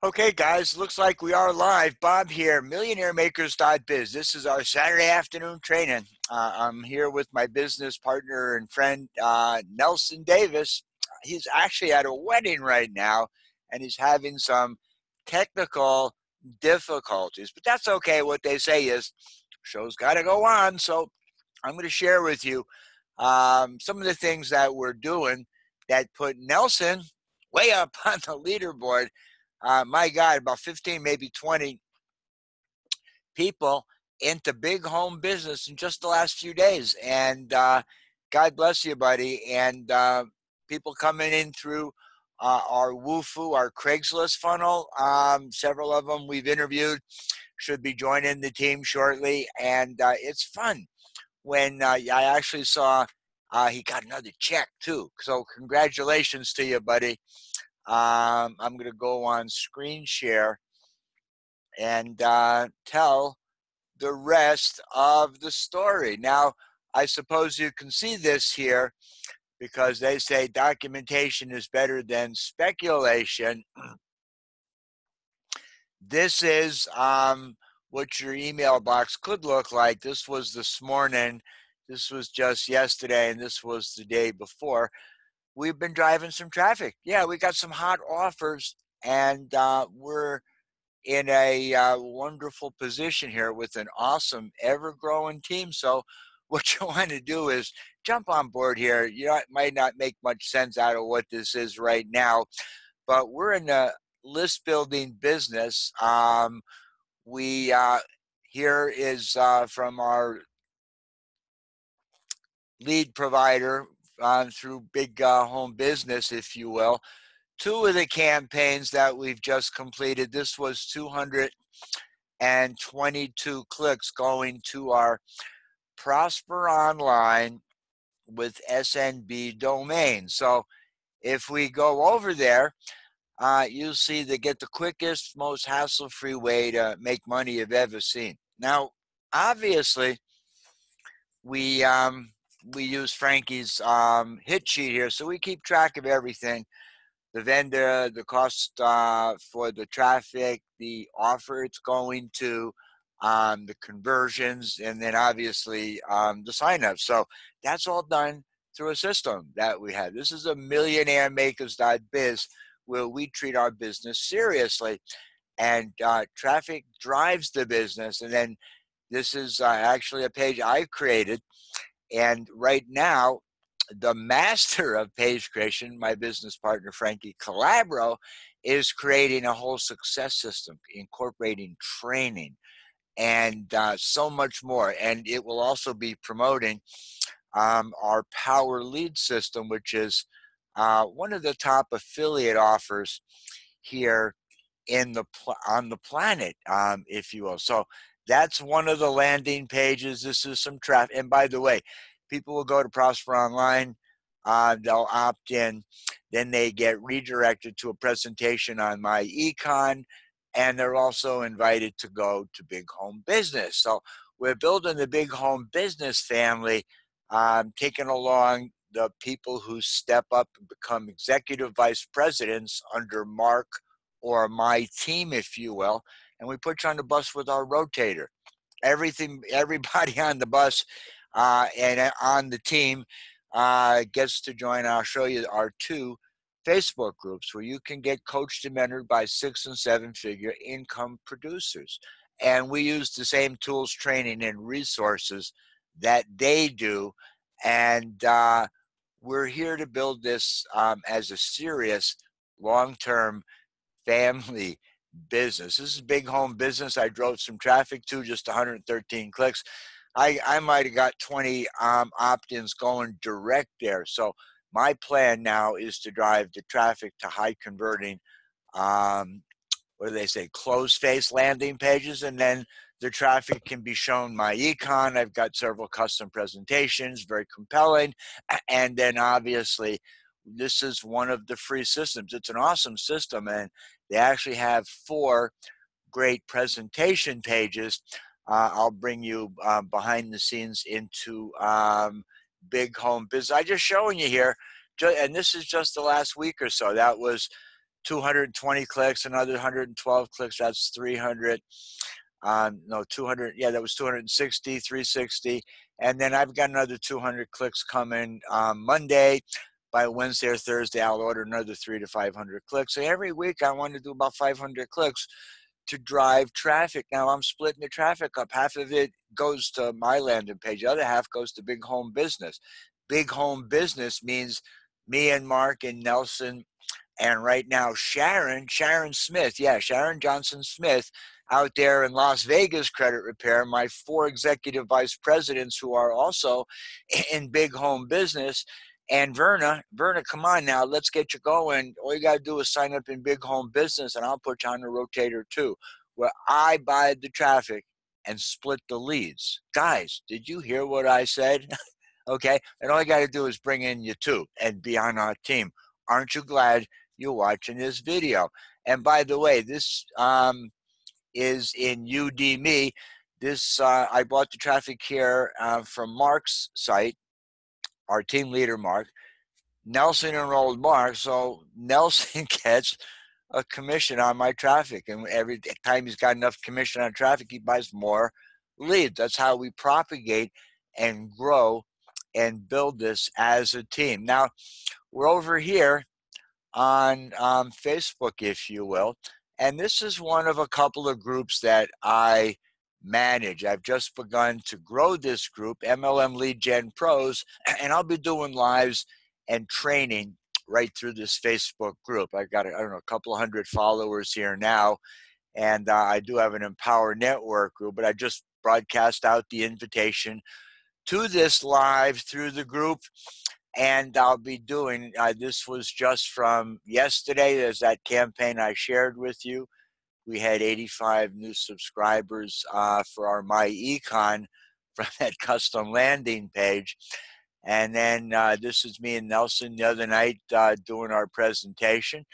Okay, guys, looks like we are live. Bob here, millionairemakers.biz. This is our Saturday afternoon training. Uh, I'm here with my business partner and friend, uh, Nelson Davis. He's actually at a wedding right now and he's having some technical difficulties, but that's okay. What they say is, show's got to go on. So I'm going to share with you um, some of the things that we're doing that put Nelson way up on the leaderboard uh, my God, about 15, maybe 20 people into big home business in just the last few days. And uh, God bless you, buddy. And uh, people coming in through uh, our Wufoo, our Craigslist funnel. Um, several of them we've interviewed should be joining the team shortly. And uh, it's fun when uh, I actually saw he got another check too. So, congratulations to you, buddy. Um, I'm going to go on screen share and uh, tell the rest of the story. Now, I suppose you can see this here because they say documentation is better than speculation. this is um, what your email box could look like. This was this morning. This was just yesterday, and this was the day before we've been driving some traffic. Yeah, we got some hot offers, and uh, we're in a uh, wonderful position here with an awesome, ever growing team. So, what you want to do is jump on board here. You know, it might not make much sense out of what this is right now, but we're in a list building business. Um, we uh, here is uh, from our lead provider um, through big uh, home business, if you will. Two of the campaigns that we've just completed, this was 222 clicks going to our Prosper Online with SNB domain. So if we go over there, uh, you'll see they get the quickest, most hassle free way to make money you've ever seen. Now, obviously, we um, we use Frankie's um, hit sheet here, so we keep track of everything: the vendor, the cost uh, for the traffic, the offer it's going to, um, the conversions, and then obviously um, the signups. So that's all done through a system that we have. This is a millionaire millionairemakers.biz where we treat our business seriously, and uh, traffic drives the business, and then. This is uh, actually a page I created and right now, the master of page creation, my business partner Frankie Calabro, is creating a whole success system, incorporating training and uh, so much more. And it will also be promoting um, our Power Lead system, which is uh, one of the top affiliate offers here in the on the planet, um, if you will. So that's one of the landing pages. This is some traffic. And by the way, people will go to Prosper Online. Uh, they'll opt in. Then they get redirected to a presentation on MyEcon, and they're also invited to go to Big Home Business. So we're building the Big Home Business family, um, taking along the people who step up and become executive vice presidents under Mark or my team, if you will and we put you on the bus with our rotator. Everything, everybody on the bus uh, and uh, on the team uh, gets to join. I'll show you our two Facebook groups where you can get coached and mentored by six and seven figure income producers. And we use the same tools, training, and resources that they do. And uh, we're here to build this um, as a serious long term family business. This is big home business. I drove some traffic to just 113 clicks. I, I might have got 20 um, opt-ins going direct there. So my plan now is to drive the traffic to high converting, um, what do they say, closed face landing pages, and then the traffic can be shown MyEcon. I've got several custom presentations, very compelling, and then obviously this is one of the free systems. It's an awesome system, and they actually have four great presentation pages. Uh, I'll bring you um, behind the scenes into um, big home business. I just showing you here, and this is just the last week or so. That was 220 clicks, another 112 clicks, that's 300. Um, no, 200, yeah, that was 260, 360. And then I've got another 200 clicks coming um, Monday. By Wednesday or Thursday, I'll order another three to 500 clicks. So every week, I want to do about 500 clicks to drive traffic. Now I'm splitting the traffic up. Half of it goes to my landing page, the other half goes to big home business. Big home business means me and Mark and Nelson and right now Sharon, Sharon Smith, yeah, Sharon Johnson Smith out there in Las Vegas credit repair, my four executive vice presidents who are also in big home business. And Verna, Verna, come on now, let's get you going. All you got to do is sign up in big home business, and I'll put you on the rotator too, where I buy the traffic and split the leads. Guys, did you hear what I said? okay, and all you got to do is bring in you two and be on our team. Aren't you glad you're watching this video? And by the way, this um, is in Udimi. This uh, I bought the traffic here uh, from Mark's site, our team leader Mark. Nelson enrolled Mark, so Nelson gets a commission on my traffic, and every time he's got enough commission on traffic, he buys more leads. That's how we propagate and grow and build this as a team. Now, we're over here on um, Facebook, if you will, and this is one of a couple of groups that I manage. I've just begun to grow this group, MLM Lead Gen Pros, and I'll be doing lives and training right through this Facebook group. I've got, I don't know, a couple hundred followers here now, and uh, I do have an Empower Network group, but I just broadcast out the invitation to this live through the group. And I'll be doing uh, this was just from yesterday. There's that campaign I shared with you. We had 85 new subscribers uh, for our MyEcon from that custom landing page. And then uh, this is me and Nelson the other night uh, doing our presentation.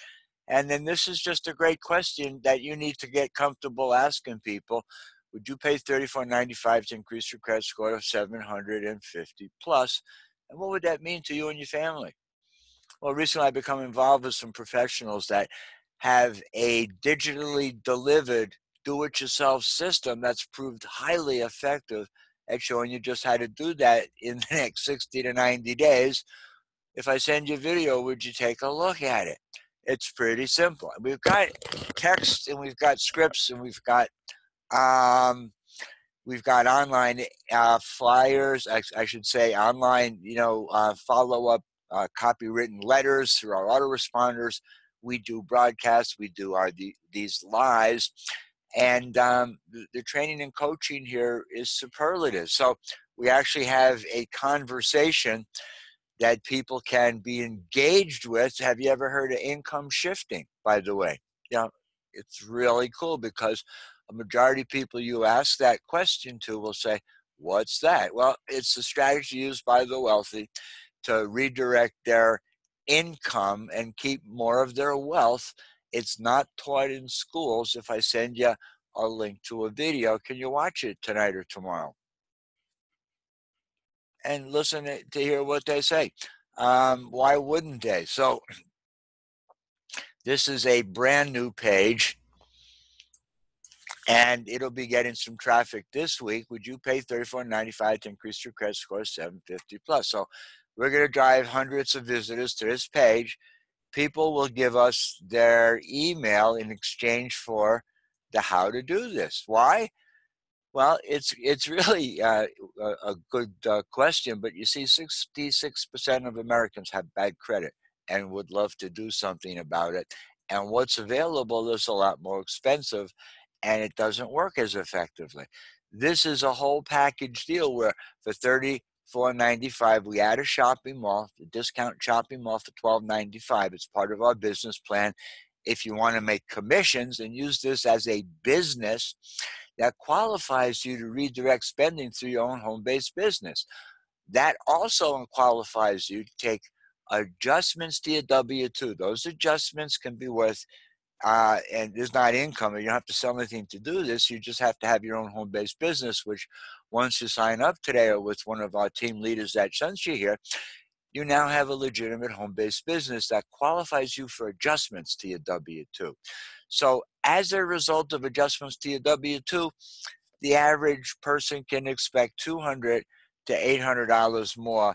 And then this is just a great question that you need to get comfortable asking people. Would you pay $34.95 to increase your credit score to 750 plus? And what would that mean to you and your family? Well, recently I've become involved with some professionals that have a digitally delivered do-it-yourself system that's proved highly effective at showing you just how to do that in the next 60 to 90 days. If I send you a video, would you take a look at it? It's pretty simple. We've got text and we've got scripts and we've got um, we've got online uh, flyers. I, I, should say online, you know, uh, follow up uh, copywritten letters through our autoresponders. We do broadcasts. We do our the, these lives, and um, the, the training and coaching here is superlative. So we actually have a conversation that people can be engaged with. Have you ever heard of income shifting? By the way, yeah, it's really cool because a majority of people you ask that question to will say, What's that? Well, it's a strategy used by the wealthy to redirect their income and keep more of their wealth. It's not taught in schools. If I send you a link to a video, can you watch it tonight or tomorrow? And listen to hear what they say. Um, why wouldn't they? So, this is a brand new page and it'll be getting some traffic this week. Would you pay $34.95 to increase your credit score 750 plus? So we're going to drive hundreds of visitors to this page. People will give us their email in exchange for the how to do this. Why? Well, it's it's really uh, a, good uh, question, but you see, 66% of Americans have bad credit and would love to do something about it. And what's available is a lot more expensive and it doesn't work as effectively. This is a whole package deal where for thirty four ninety five we add a shopping mall, the discount shopping mall for twelve ninety five. It's part of our business plan. If you want to make commissions and use this as a business that qualifies you to redirect spending through your own home based business. That also qualifies you to take adjustments to your W 2. Those adjustments can be worth uh, and there's not income, you don't have to sell anything to do this. You just have to have your own home based business, which once you sign up today or with one of our team leaders that sends you here, you now have a legitimate home based business that qualifies you for adjustments to your W 2. So, as a result of adjustments to your W 2, the average person can expect 200 to $800 more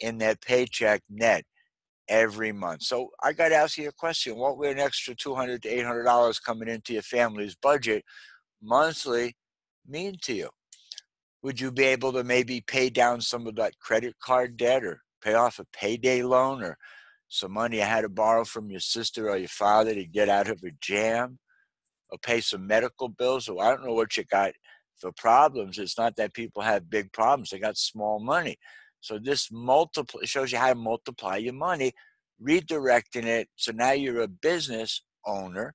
in their paycheck net every month. So I got to ask you a question. What would an extra 200 to $800 coming into your family's budget monthly mean to you? Would you be able to maybe pay down some of that credit card debt or pay off a payday loan or some money you had to borrow from your sister or your father to get out of a jam or pay some medical bills? Or I don't know what you got for problems. It's not that people have big problems, they got small money. So this multiple shows you how to multiply your money, redirecting it. So now you're a business owner.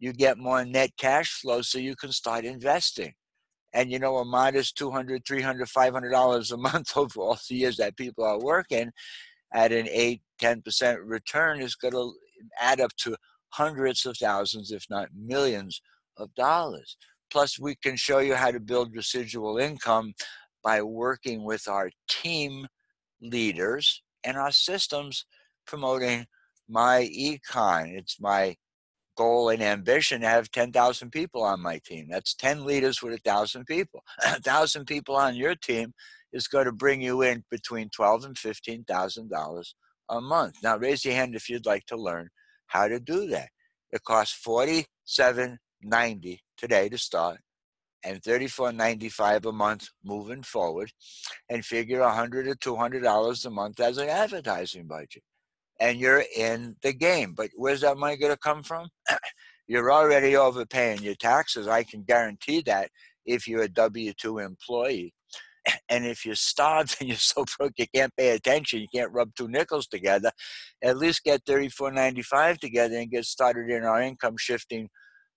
You get more net cash flow so you can start investing. And you know, a modest 200, 300, 500 dollars a month over all the years that people are working at an 8, 10% return is going to add up to hundreds of thousands, if not millions of dollars. Plus, we can show you how to build residual income by working with our team leaders and our systems promoting MyEcon. It's my goal and ambition to have 10,000 people on my team. That's 10 leaders with 1,000 people. 1,000 people on your team is going to bring you in between 12 and $15,000 a month. Now raise your hand if you'd like to learn how to do that. It costs 47 90 today to start and 34.95 a month moving forward and figure 100 or 200 dollars a month as an advertising budget. And you're in the game but where's that money going to come from? You're already overpaying your taxes. I can guarantee that if you're a w2 employee. And if you're starved and you're so broke you can't pay attention you can't rub two nickels together at least get 34.95 together and get started in our income shifting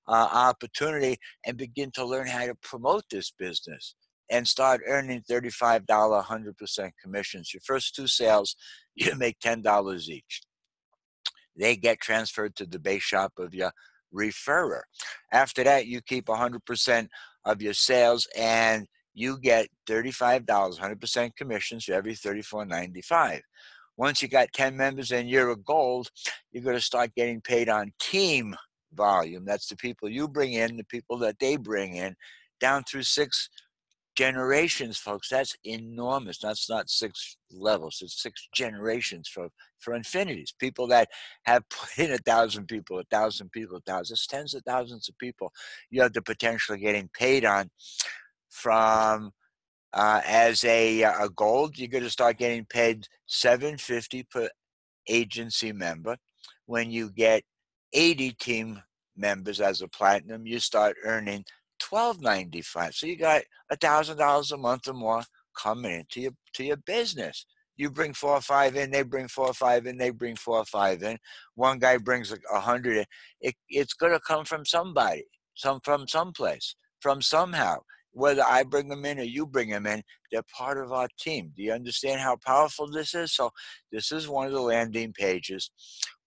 uh, opportunity and begin to learn how to promote this business and start earning $35 100% commissions. Your first two sales, you make $10 each. They get transferred to the base shop of your referrer. After that, you keep 100% of your sales and you get $35, 100% commissions for every $34.95. Once you got 10 members and you're a gold, you're going to start getting paid on team volume. That's the people you bring in, the people that they bring in, down through six generations, folks. That's enormous. That's not six levels. It's six generations for for infinities. People that have put in a thousand people, a thousand people, a thousand, tens of thousands of people. You have the potential of getting paid on from uh, as a a gold. You're going to start getting paid seven fifty per agency member. When you get 80 team members as a platinum, you start earning 1295 so you got a thousand dollars a month or more coming into your to your business. You bring four or five in they bring four or five in they bring four or five in. One guy brings a hundred in. It, it's going to come from somebody some from someplace from somehow. Whether i bring them in or you bring them in they're part of our team. Do you understand how powerful this is? So this is one of the landing pages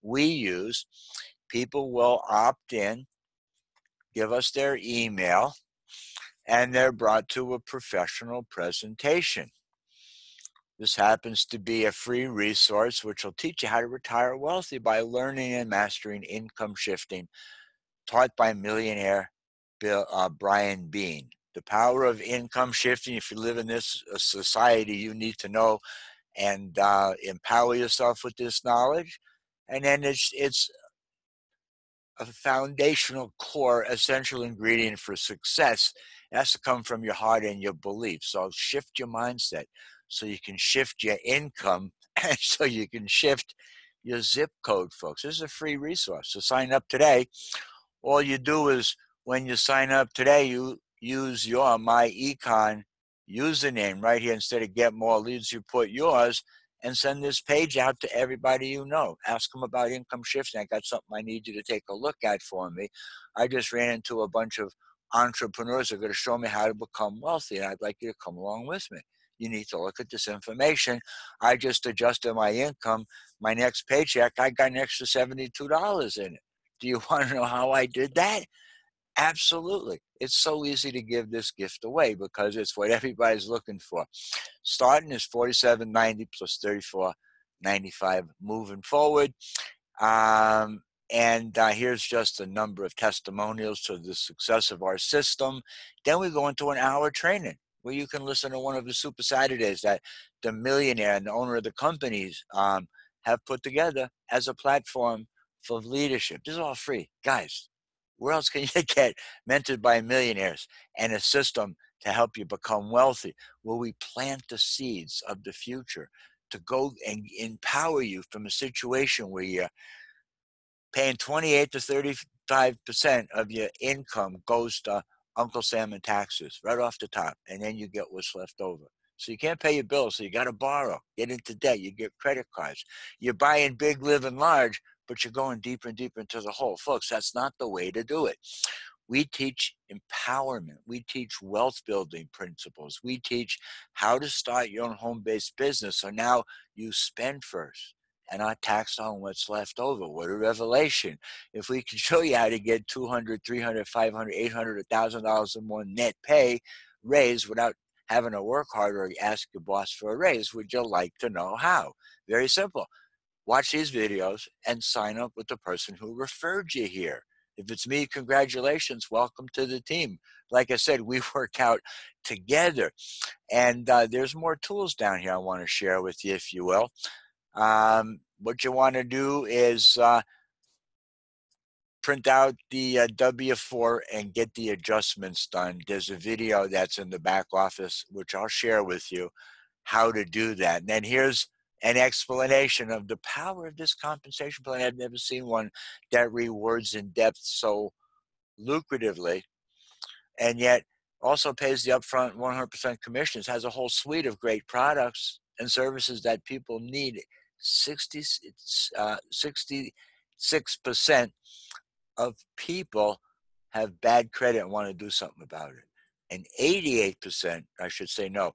we use people will opt in, give us their email, and they're brought to a professional presentation. This happens to be a free resource which will teach you how to retire wealthy by learning and mastering income shifting, taught by millionaire Bill, uh, Brian Bean. The power of income shifting. If you live in this uh, society, you need to know and uh, empower yourself with this knowledge. And then it's it's a foundational core essential ingredient for success it has to come from your heart and your beliefs. So shift your mindset so you can shift your income and so you can shift your zip code folks. This is a free resource so sign up today. All you do is when you sign up today you use your MyEcon username right here. Instead of get more leads you put yours and send this page out to everybody you know. Ask them about income shifting. I got something I need you to take a look at for me. I just ran into a bunch of entrepreneurs that are going to show me how to become wealthy, and I'd like you to come along with me. You need to look at this information. I just adjusted my income. My next paycheck, I got an extra $72 in it. Do you want to know how I did that? Absolutely. It's so easy to give this gift away because it's what everybody's looking for. Starting is 47.90 plus 34 95 moving forward. Um, and uh, here's just a number of testimonials to the success of our system. Then we go into an hour training where you can listen to one of the Super Saturdays that the millionaire and the owner of the companies um, have put together as a platform for leadership. This is all free. Guys, where else can you get mentored by millionaires and a system to help you become wealthy Will we plant the seeds of the future to go and empower you from a situation where you're paying 28 to 35 percent of your income goes to Uncle Sam and taxes right off the top, and then you get what's left over. So you can't pay your bills, so you got to borrow, get into debt, you get credit cards. You're buying big, living large, but you're going deeper and deeper into the hole. Folks, that's not the way to do it. We teach empowerment. We teach wealth building principles. We teach how to start your own home based business. So now you spend first and not taxed on what's left over. What a revelation. If we can show you how to get 200, 300, 500, 800, $1,000 or more net pay raise without having to work harder or ask your boss for a raise, would you like to know how? Very simple. Watch these videos and sign up with the person who referred you here. If it's me, congratulations. Welcome to the team. Like I said, we work out together. And uh, there's more tools down here I want to share with you, if you will. Um, what you want to do is uh, print out the uh, W4 and get the adjustments done. There's a video that's in the back office, which I'll share with you how to do that. And then here's an explanation of the power of this compensation plan. I've never seen one that rewards in depth so lucratively and yet also pays the upfront 100% commissions, has a whole suite of great products and services that people need 60, uh, 66% of people have bad credit and want to do something about it. And 88%, I should say no,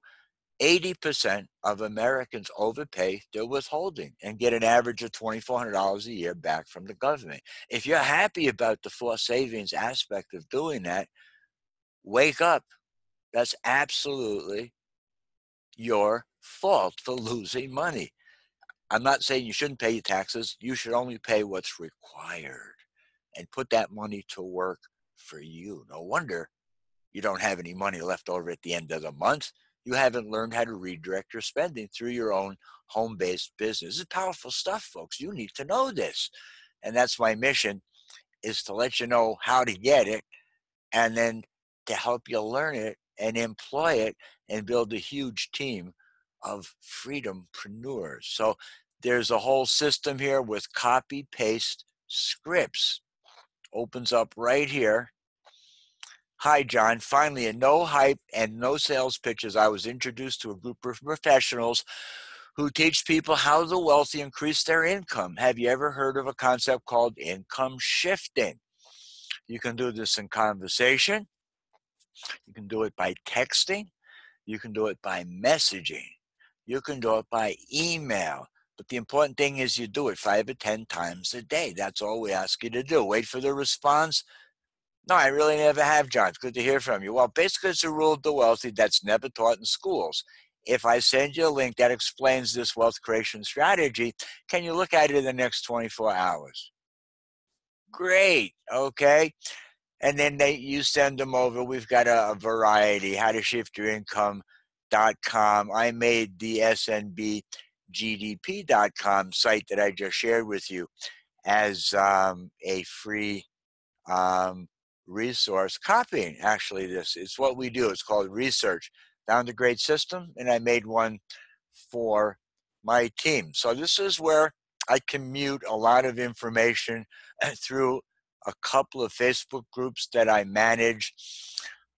80% of Americans overpay their withholding and get an average of $2,400 a year back from the government. If you're happy about the forced savings aspect of doing that, wake up. That's absolutely your fault for losing money. I'm not saying you shouldn't pay your taxes. You should only pay what's required and put that money to work for you. No wonder you don't have any money left over at the end of the month. You haven't learned how to redirect your spending through your own home based business. This is powerful stuff, folks. You need to know this. And that's my mission is to let you know how to get it and then to help you learn it and employ it and build a huge team of freedompreneurs. So there's a whole system here with copy paste scripts. Opens up right here. Hi, John. Finally, in no hype and no sales pitches, I was introduced to a group of professionals who teach people how the wealthy increase their income. Have you ever heard of a concept called income shifting? You can do this in conversation. You can do it by texting. You can do it by messaging. You can do it by email. But the important thing is you do it five or 10 times a day. That's all we ask you to do. Wait for the response. No, I really never have, John. It's good to hear from you. Well, basically, it's a rule of the wealthy that's never taught in schools. If I send you a link that explains this wealth creation strategy, can you look at it in the next 24 hours? Great. Okay. And then they, you send them over. We've got a, a variety how to shift your income dot com. I made the snbgdp.com site that I just shared with you as um, a free um, resource. Copying, actually, this is what we do. It's called research. Found a great system, and I made one for my team. So this is where I commute a lot of information through a couple of Facebook groups that I manage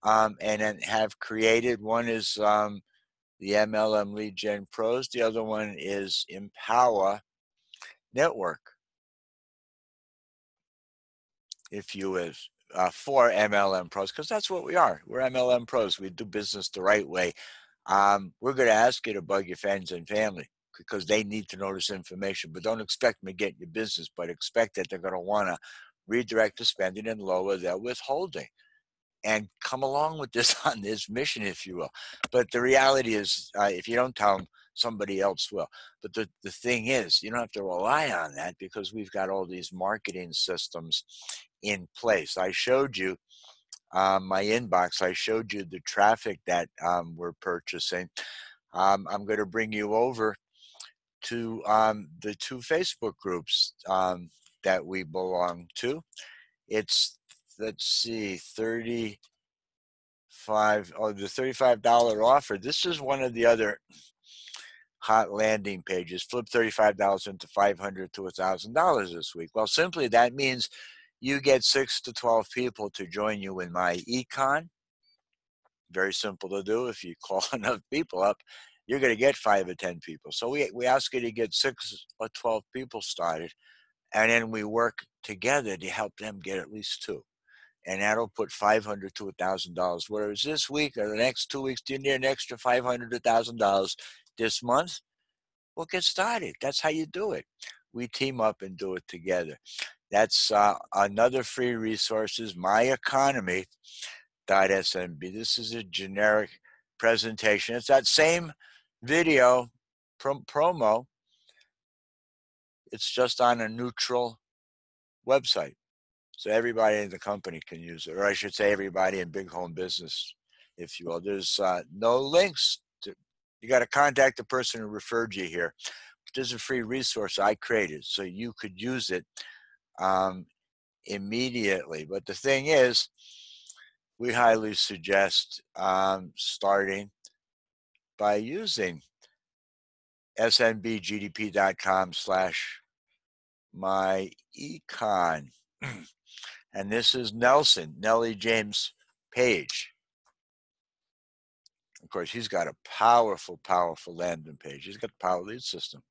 um, and have created. One is um, the MLM Lead Gen Pros. The other one is Empower Network, if you is uh, for MLM Pros, because that's what we are. We're MLM Pros. We do business the right way. Um, we're going to ask you to bug your friends and family because they need to know this information. But don't expect them to get your business, but expect that they're going to want to redirect the spending and lower their withholding and come along with this on this mission, if you will. But the reality is, uh, if you don't tell them, somebody else will. But the, the thing is, you don't have to rely on that because we've got all these marketing systems in place. I showed you um, my inbox, I showed you the traffic that um, we're purchasing. Um, I'm going to bring you over to um, the two Facebook groups um, that we belong to. It's, let's see, 35, oh, the $35 offer. This is one of the other hot landing pages. Flip $35 into 500 to a $1,000 this week. Well, simply that means you get six to 12 people to join you in my econ. Very simple to do. If you call enough people up, you're going to get five or 10 people. So we, we ask you to get six or 12 people started, and then we work together to help them get at least two. And that'll put 500 to $1,000. Whereas this week or the next two weeks, you need an extra 500 to $1,000 this month? Well, get started. That's how you do it. We team up and do it together. That's uh, another free resource is myeconomy.smb. This is a generic presentation. It's that same video prom- promo. It's just on a neutral website. So everybody in the company can use it, or I should say everybody in big home business, if you will. There's uh, no links. To, you got to contact the person who referred you here. There's a free resource I created, so you could use it um, immediately. But the thing is, we highly suggest um, starting by using snbgdp.com slash my econ. and this is Nelson, Nellie James Page. Of course, he's got a powerful, powerful landing page. He's got the power lead system.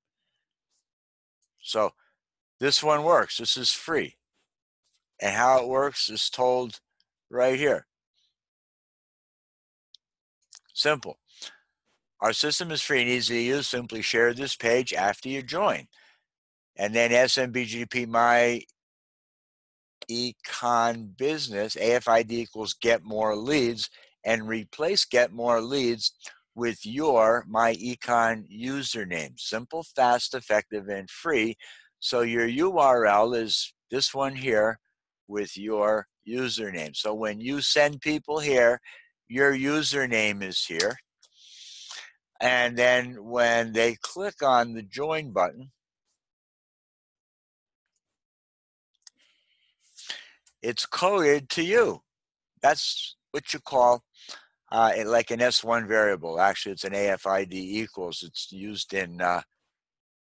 So this one works. This is free. And how it works is told right here. Simple. Our system is free and easy to use. Simply share this page after you join. And then SMBGP My Econ Business, AFID equals get more leads, and replace get more leads with your MyEcon username. Simple, fast, effective, and free so your URL is this one here with your username. So when you send people here, your username is here. And then when they click on the join button, it's coded to you. That's what you call uh, like an S1 variable. Actually, it's an AFID equals. It's used in uh,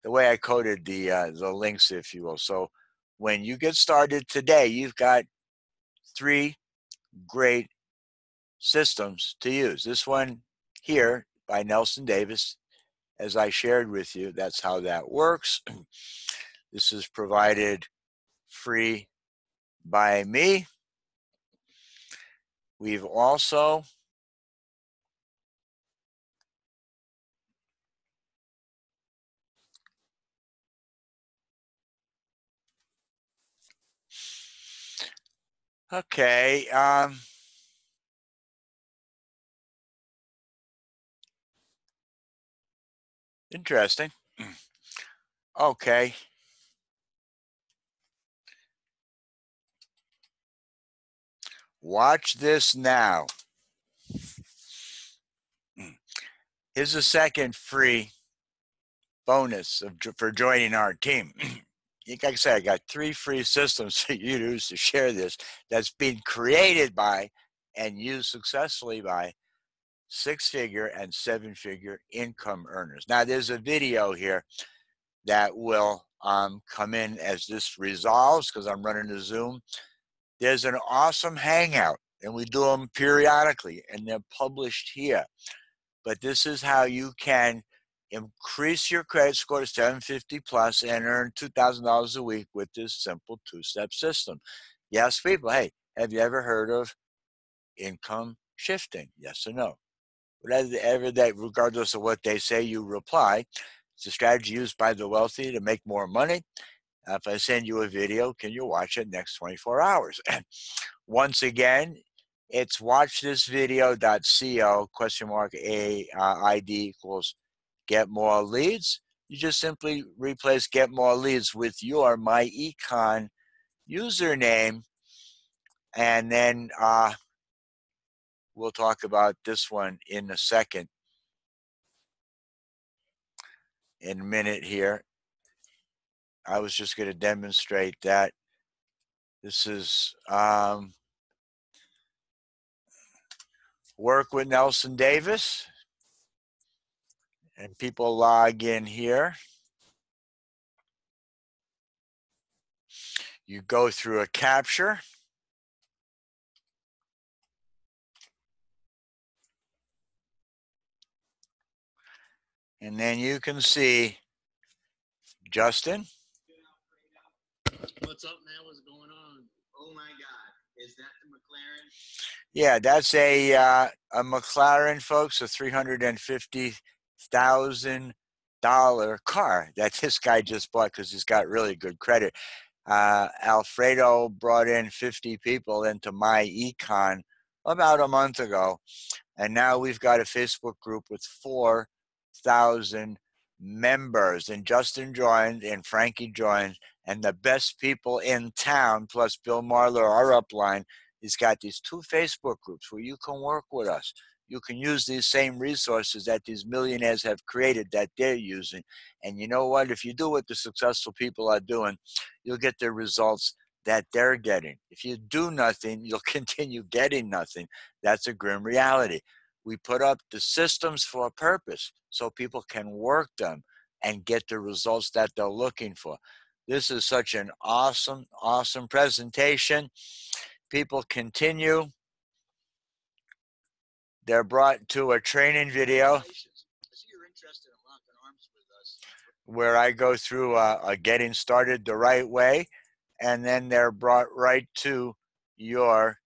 the way I coded the uh, the links, if you will. So when you get started today, you've got three great systems to use. This one here by Nelson Davis, as I shared with you, that's how that works. this is provided free by me. We've also Okay. Um, interesting. Okay. Watch this now. Here's a second free bonus of, for joining our team. like I said, I got three free systems for you to use to share this that's been created by and used successfully by six figure and seven figure income earners. Now, there's a video here that will um, come in as this resolves because I'm running the Zoom. There's an awesome hangout, and we do them periodically, and they're published here. But this is how you can increase your credit score to 750 plus and earn $2,000 a week with this simple two-step system. Yes, people, hey, have you ever heard of income shifting? Yes or no? Whatever that, regardless of what they say, you reply. It's a strategy used by the wealthy to make more money. If I send you a video, can you watch it next 24 hours? And once again, it's watchthisvideo.co question mark a uh, id equals get more leads, you just simply replace get more leads with your MyEcon username. And then uh, we'll talk about this one in a second, in a minute here. I was just going to demonstrate that. This is um, work with Nelson Davis and people log in here. You go through a capture. And then you can see Justin. What's up, man? What's going on? Oh my God. Is that the McLaren? Yeah, that's a uh, a McLaren, folks, a three hundred and fifty thousand dollar car that this guy just bought because he's got really good credit. Uh, Alfredo brought in 50 people into MyEcon about a month ago, and now we've got a Facebook group with 4,000 members. And Justin joined, and Frankie joined, and the best people in town, plus Bill Marler, our upline, he's got these two Facebook groups where you can work with us you can use these same resources that these millionaires have created that they're using. And you know what? If you do what the successful people are doing, you'll get the results that they're getting. If you do nothing, you'll continue getting nothing. That's a grim reality. We put up the systems for a purpose so people can work them and get the results that they're looking for. This is such an awesome, awesome presentation. People continue they're brought to a training video where I go through a, a, getting started the right way, and then they're brought right to your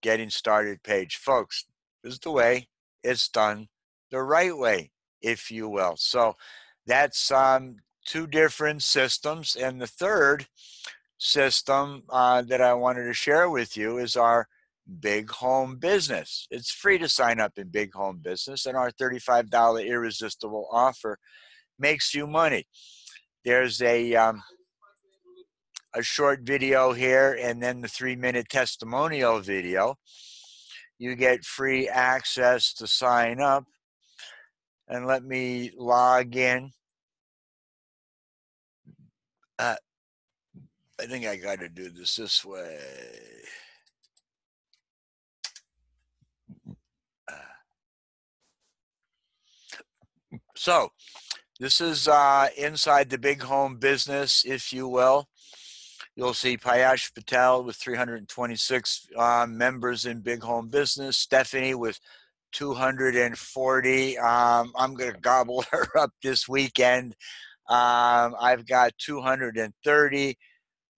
getting started page. Folks, this is the way it's done the right way, if you will. So that's um, two different systems. And the third system uh, that I wanted to share with you is our Big Home Business. It's free to sign up in Big Home Business, and our $35 irresistible offer makes you money. There's a um, a short video here, and then the three minute testimonial video. You get free access to sign up. And let me log in. Uh, I think I got to do this this way. So, this is uh, inside the big home business, if you will. You'll see Piyush Patel with 326 uh, members in big home business, Stephanie with 240. Um, I'm going to gobble her up this weekend. Um, I've got 230.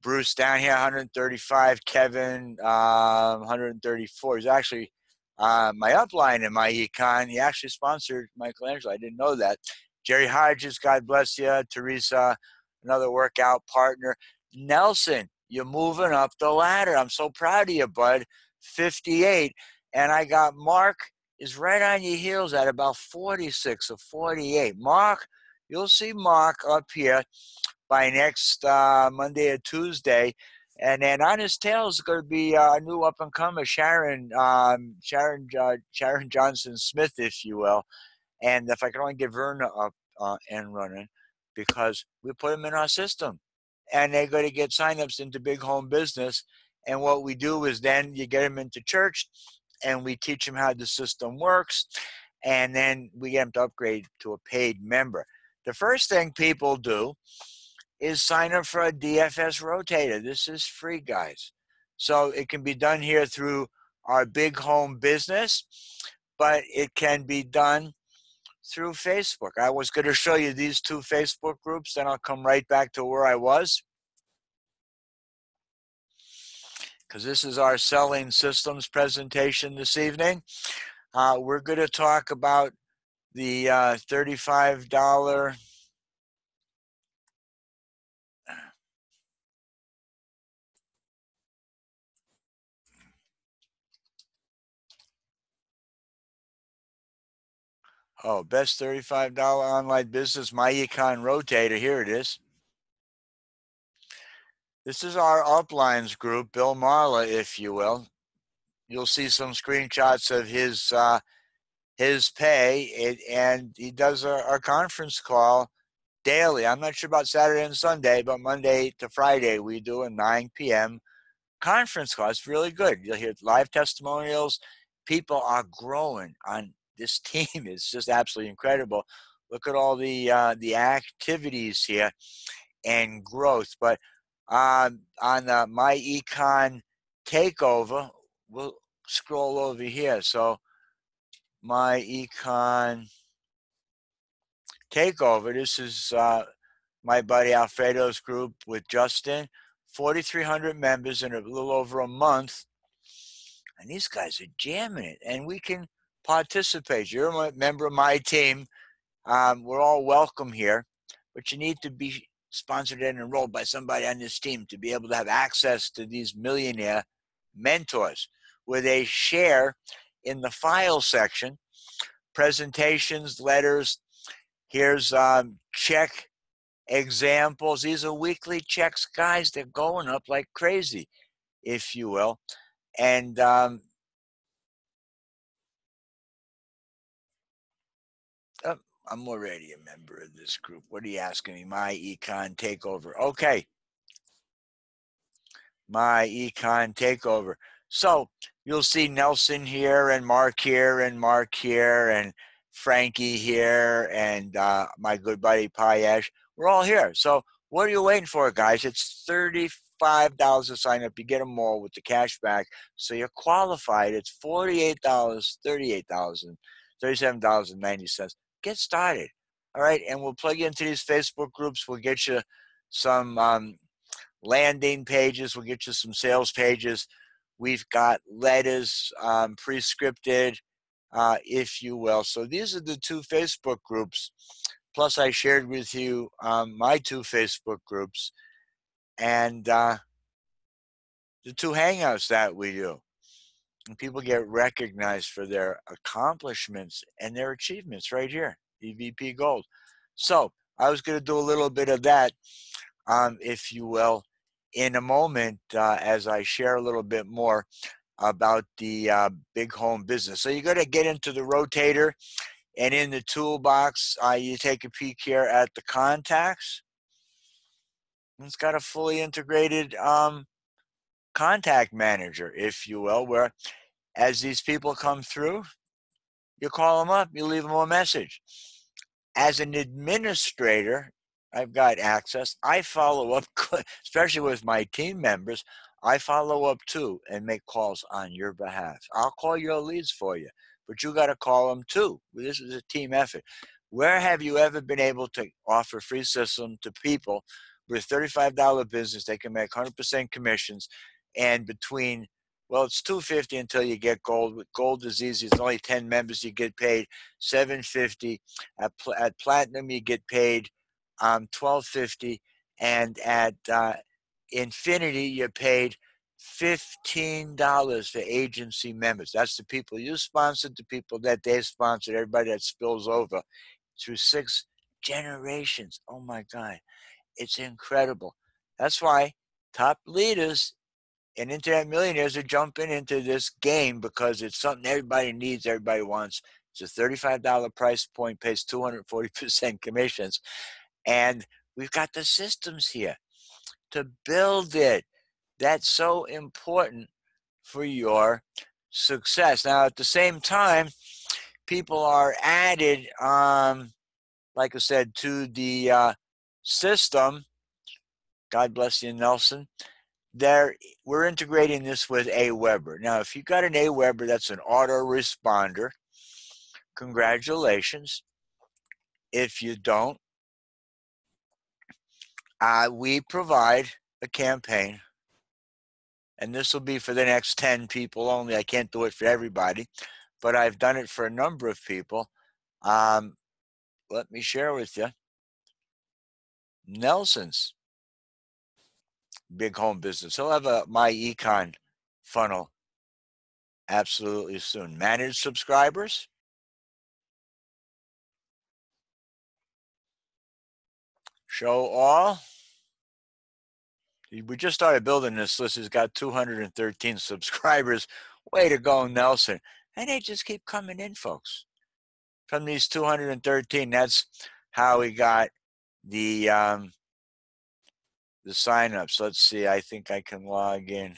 Bruce down here, 135. Kevin, um, 134. He's actually uh, my upline in MyEcon. He actually sponsored Michelangelo. I didn't know that. Jerry Hodges, God bless you. Teresa, another workout partner. Nelson, you're moving up the ladder. I'm so proud of you, bud. 58. And I got Mark is right on your heels at about 46 or 48. Mark, you'll see Mark up here by next uh, Monday or Tuesday. And then on his tail is going to be a new up and comer, Sharon, um, Sharon, uh, Sharon Johnson Smith, if you will. And if I can only get Verna up uh, and running, because we put them in our system, and they're going to get signups into big home business. And what we do is then you get them into church, and we teach them how the system works, and then we get them to upgrade to a paid member. The first thing people do is sign up for a DFS rotator. This is free, guys. So it can be done here through our big home business, but it can be done through Facebook. I was going to show you these two Facebook groups, then I'll come right back to where I was. Because this is our selling systems presentation this evening. Uh, we're going to talk about the uh, $35 Oh, best $35 online business, MyEcon Rotator. Here it is. This is our uplines group, Bill Marla, if you will. You'll see some screenshots of his uh, his pay, it, and he does our, our conference call daily. I'm not sure about Saturday and Sunday, but Monday to Friday we do a 9 p.m. conference call. It's really good. You'll hear live testimonials. People are growing on this team. is just absolutely incredible. Look at all the uh, the activities here and growth. But um, on the MyEcon takeover, we'll scroll over here. So MyEcon takeover. This is uh, my buddy Alfredo's group with Justin. 4,300 members in a little over a month. And these guys are jamming it. And we can participate. You're a member of my team. Um, we're all welcome here. But you need to be sponsored and enrolled by somebody on this team to be able to have access to these millionaire mentors where they share in the file section presentations, letters. Here's um, check examples. These are weekly checks, guys. They're going up like crazy, if you will. And um, Oh, I'm already a member of this group. What are you asking me? MyEcon takeover. Okay. MyEcon takeover. So you'll see Nelson here and Mark here and Mark here and Frankie here and uh, my good buddy Piyush. We're all here. So what are you waiting for, guys? It's $35 to sign up. You get them all with the cash back. So you're qualified. It's $48, $38, $37.90. Get started, all right? And we'll plug you into these Facebook groups. We'll get you some um, landing pages. We'll get you some sales pages We've got letters um, pre-scripted, uh, if you will. So these are the two Facebook groups. Plus, I shared with you um, my two Facebook groups and uh, the two hangouts that we do. And people get recognized for their accomplishments and their achievements right here, EVP Gold. So I was going to do a little bit of that, um, if you will, in a moment uh, as I share a little bit more about the uh, big home business. So you're going to get into the rotator and in the toolbox, uh, you take a peek here at the contacts. It's got a fully integrated um, contact manager, if you will, where as these people come through, you call them up, you leave them a message. As an administrator, I've got access. I follow up, especially with my team members. I follow up too and make calls on your behalf. I'll call your leads for you, but you got to call them too. This is a team effort. Where have you ever been able to offer free system to people with $35 business? They can make 100% commissions, and between well, it's 250 until you get gold. With gold is easy. It's only 10 members. You get paid 750. At, at platinum, you get paid um, 1250 and at uh, Infinity you're paid $15 for agency members. That's the people you sponsored, the people that they sponsored, everybody that spills over through six generations. Oh my God, it's incredible. That's why top leaders and internet millionaires are jumping into this game because it's something everybody needs, everybody wants. It's a $35 price point, pays 240% commissions. And we've got the systems here to build it. That's so important for your success. Now, at the same time, people are added, um, like I said, to the uh, system. God bless you, Nelson. There, we're integrating this with Aweber. Now, if you've got an Aweber that's an autoresponder, congratulations. If you don't, uh, we provide a campaign, and this will be for the next 10 people only. I can't do it for everybody, but I've done it for a number of people. Um, let me share with you Nelson's big home business. He'll have a MyEcon funnel absolutely soon. Manage subscribers. Show all. We just started building this list. He's got 213 subscribers. Way to go, Nelson. And they just keep coming in, folks. From these 213, that's how we got the um, the signups. Let's see. I think I can log in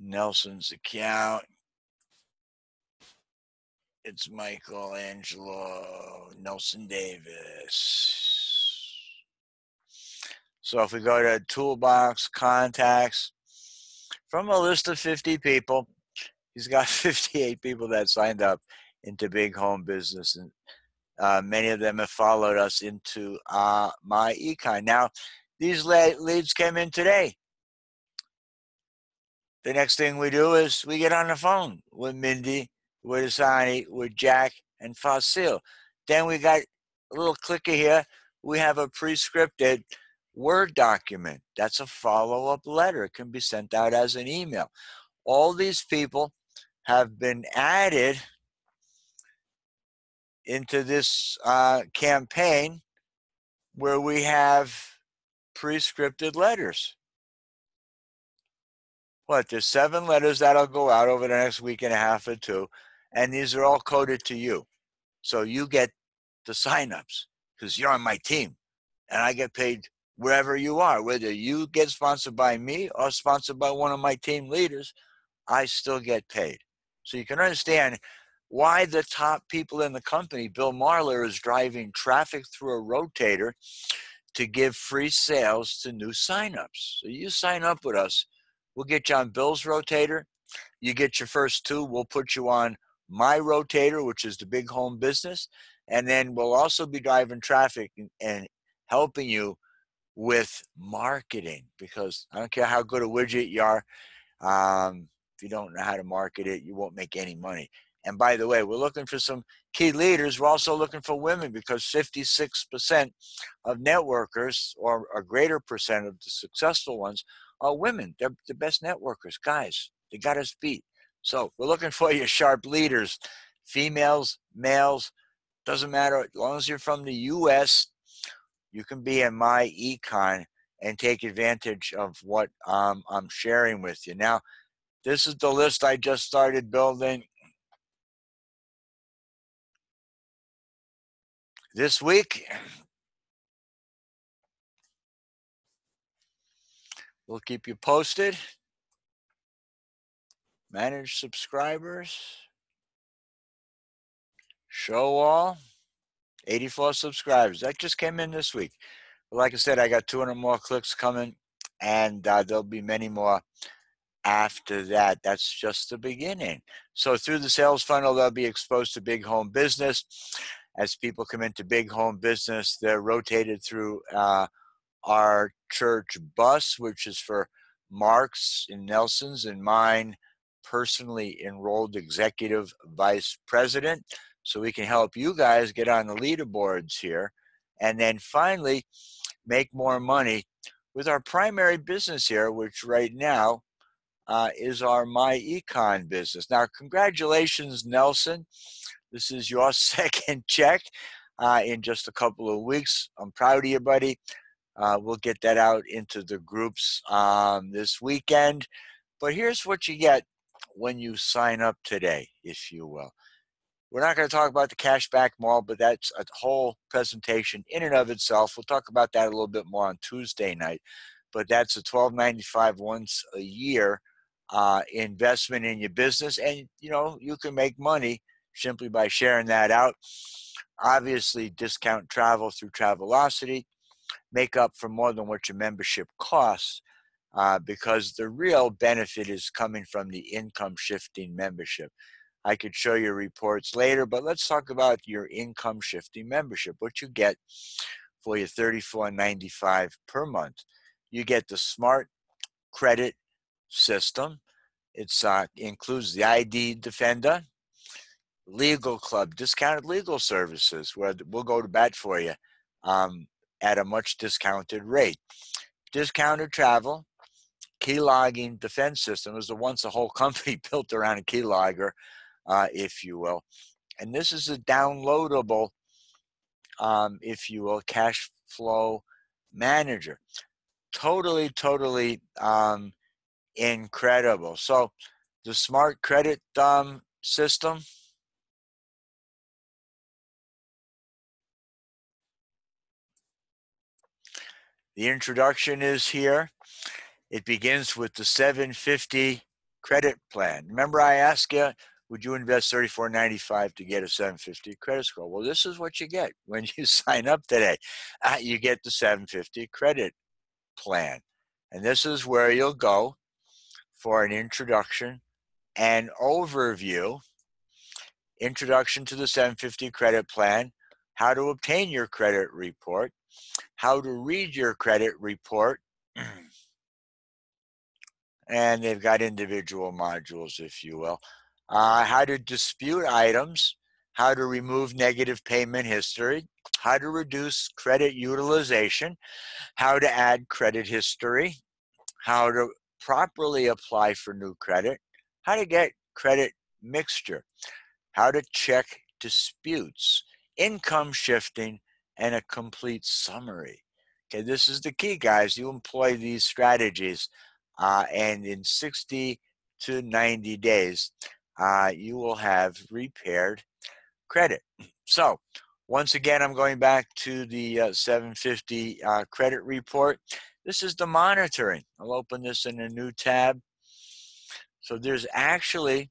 Nelson's account. It's Michelangelo Nelson Davis. So if we go to toolbox contacts, from a list of 50 people, he's got 58 people that signed up into big home business and uh, many of them have followed us into uh, MyEcon. Now, these leads came in today. The next thing we do is we get on the phone with Mindy, with Asani, with Jack, and Fasil. Then we got a little clicker here. We have a pre-scripted Word document. That's a follow-up letter. It can be sent out as an email. All these people have been added into this uh, campaign where we have pre-scripted letters. What, there's seven letters that'll go out over the next week and a half or two, and these are all coded to you. So you get the signups because you're on my team, and I get paid wherever you are. Whether you get sponsored by me or sponsored by one of my team leaders, I still get paid. So you can understand why the top people in the company, Bill Marler, is driving traffic through a rotator to give free sales to new signups. So you sign up with us, we'll get you on Bill's rotator. You get your first two, we'll put you on my rotator, which is the big home business. And then we'll also be driving traffic and helping you with marketing because I don't care how good a widget you are. Um, if you don't know how to market it, you won't make any money. And by the way, we're looking for some key leaders. We're also looking for women because 56% of networkers, or a greater percent of the successful ones, are women. They're the best networkers, guys. They got us beat. So we're looking for your sharp leaders, females, males, doesn't matter. As long as you're from the U.S., you can be in MyEcon and take advantage of what um, I'm sharing with you. Now, this is the list I just started building. This week. We'll keep you posted. Manage subscribers. Show all. 84 subscribers. That just came in this week. Like I said, I got 200 more clicks coming, and uh, there'll be many more after that. That's just the beginning. So, through the sales funnel, they'll be exposed to big home business as people come into big home business, they're rotated through uh, our church bus, which is for Mark's and Nelson's and mine personally enrolled executive vice president. So we can help you guys get on the leaderboards here. And then finally, make more money with our primary business here, which right now uh, is our MyEcon business. Now, congratulations, Nelson. This is your second check uh, in just a couple of weeks. I'm proud of you, buddy. Uh, we'll get that out into the groups um, this weekend. But here's what you get when you sign up today, if you will. We're not going to talk about the cashback mall, but that's a whole presentation in and of itself. We'll talk about that a little bit more on Tuesday night. But that's a twelve ninety five once a year uh, investment in your business, and you know you can make money simply by sharing that out. Obviously, discount travel through Travelocity, make up for more than what your membership costs. Uh, because the real benefit is coming from the income shifting membership. I could show you reports later, but let's talk about your income shifting membership. What you get for your $34.95 per month. You get the smart credit system. It uh, includes the ID Defender, legal club, discounted legal services, where we'll go to bat for you um, at a much discounted rate. Discounted travel, keylogging defense system is the once a whole company built around a keylogger, uh, if you will. And this is a downloadable um, if you will, cash flow manager. Totally, totally um, incredible. So the smart credit um, system. The introduction is here. It begins with the 750 credit plan. Remember I asked you, would you invest 34.95 to get a 750 credit score? Well, this is what you get when you sign up today. Uh, you get the 750 credit plan. And this is where you'll go for an introduction and overview. Introduction to the 750 credit plan, how to obtain your credit report, how to read your credit report. and they've got individual modules, if you will. Uh, how to dispute items, how to remove negative payment history, how to reduce credit utilization, how to add credit history, how to properly apply for new credit, how to get credit mixture, how to check disputes, income shifting, and a complete summary. Okay, this is the key, guys. You employ these strategies, uh, and in 60 to 90 days, uh, you will have repaired credit. So, once again, I'm going back to the uh, 750 uh, credit report. This is the monitoring. I'll open this in a new tab. So there's actually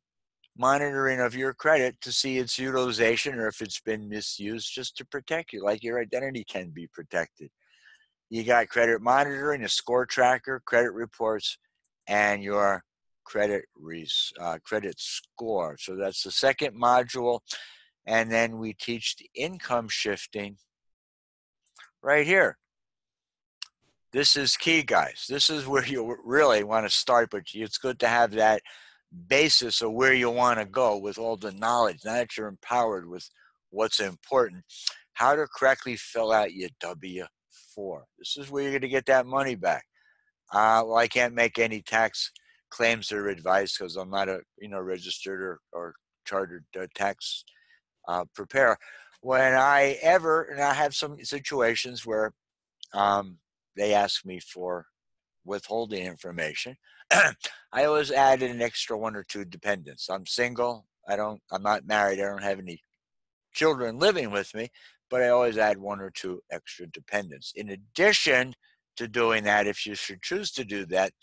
monitoring of your credit to see its utilization or if it's been misused just to protect you, like your identity can be protected. You got credit monitoring, a score tracker, credit reports, and your credit res, uh, credit score. So that's the second module. And then we teach the income shifting right here. This is key, guys. This is where you really want to start, but it's good to have that basis of where you want to go with all the knowledge. Now that you're empowered with what's important, how to correctly fill out your W 4. This is where you're going to get that money back. Uh, well, I can't make any tax claims or advice because I'm not a you know registered or, or chartered uh, tax uh, preparer. When I ever, and I have some situations where um, they ask me for withholding information, I always added an extra one or two dependents. I'm single. I don't. I'm not married. I don't have any children living with me, but I always add one or two extra dependents. In addition to doing that, if you should choose to do that,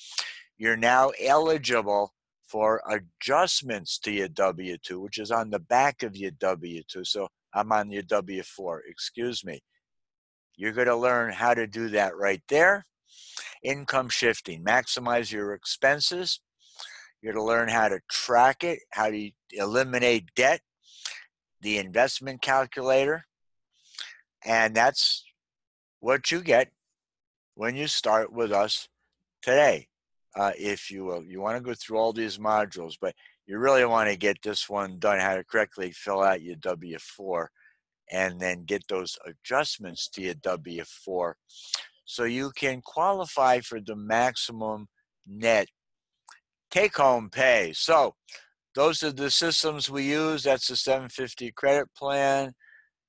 you're now eligible for adjustments to your W 2, which is on the back of your W 2. So I'm on your W 4, excuse me. You're going to learn how to do that right there. Income shifting, maximize your expenses. You're to learn how to track it, how to eliminate debt, the investment calculator. And that's what you get when you start with us today uh, if you will. You want to go through all these modules, but you really want to get this one done, how to correctly fill out your W-4 and then get those adjustments to your W-4 so you can qualify for the maximum net take-home pay. So those are the systems we use. That's the 750 credit plan.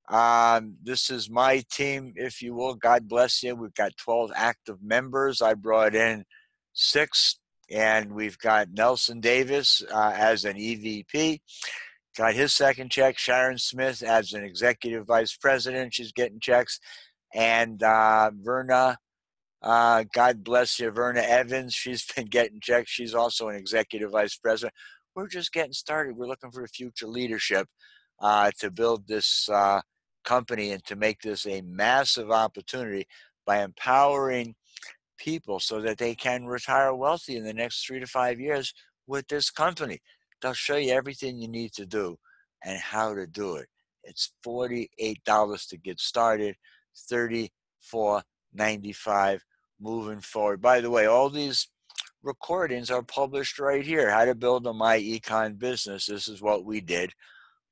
Um, this is my team, if you will. God bless you. We've got 12 active members. I brought in six, and we've got Nelson Davis uh, as an EVP. Got his second check. Sharon Smith as an executive vice president. She's getting checks. And uh, Verna, uh, God bless you, Verna Evans. She's been getting checks. She's also an executive vice president. We're just getting started. We're looking for future leadership uh, to build this uh, company and to make this a massive opportunity by empowering people so that they can retire wealthy in the next three to five years with this company. They'll show you everything you need to do and how to do it. It's $48 to get started, $34.95 moving forward. By the way, all these recordings are published right here. How to build a MyEcon business. This is what we did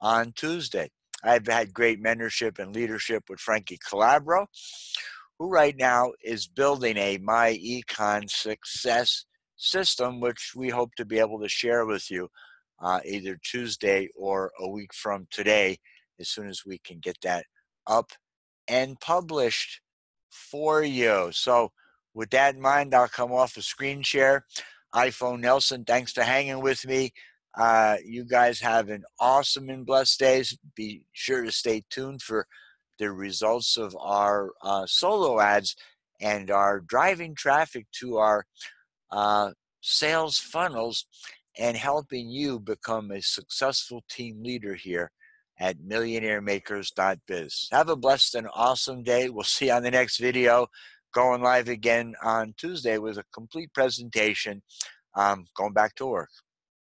on Tuesday. I've had great mentorship and leadership with Frankie Calabro who right now is building a MyEcon success system, which we hope to be able to share with you uh, either Tuesday or a week from today, as soon as we can get that up and published for you. So, with that in mind, I'll come off the screen share. iPhone Nelson, thanks for hanging with me. Uh, you guys have an awesome and blessed days. Be sure to stay tuned for the results of our uh, solo ads and our driving traffic to our uh, sales funnels and helping you become a successful team leader here at millionairemakers.biz. Have a blessed and awesome day. We'll see you on the next video. Going live again on Tuesday with a complete presentation. Um, going back to work.